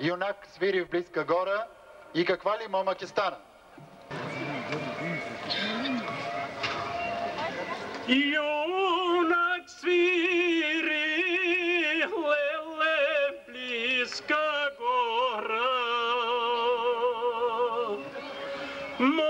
юнак свири в близка гора и каква ли момък е стана? Юнак свири, леле, близка гора. Моме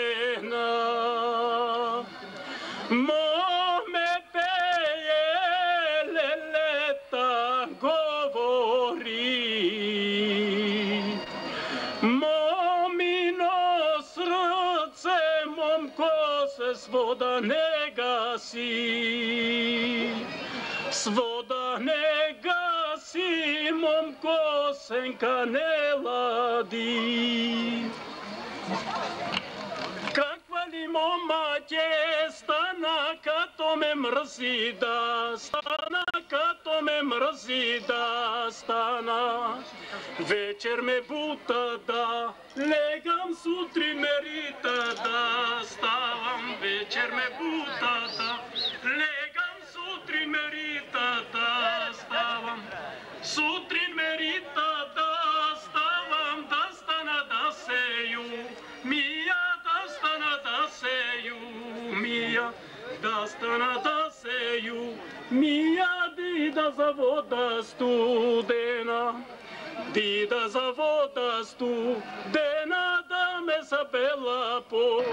svoda ne gasi. Svoda ne gasi, momko senka ne ladi. Kakva li moma tjesta to me mrzí dástana, ka to me mrzí dástana. Večer me buta da, legam sutri merita dástana. Да сеју, да сею. Дида за вода студена, дида за вода студена да ме забела по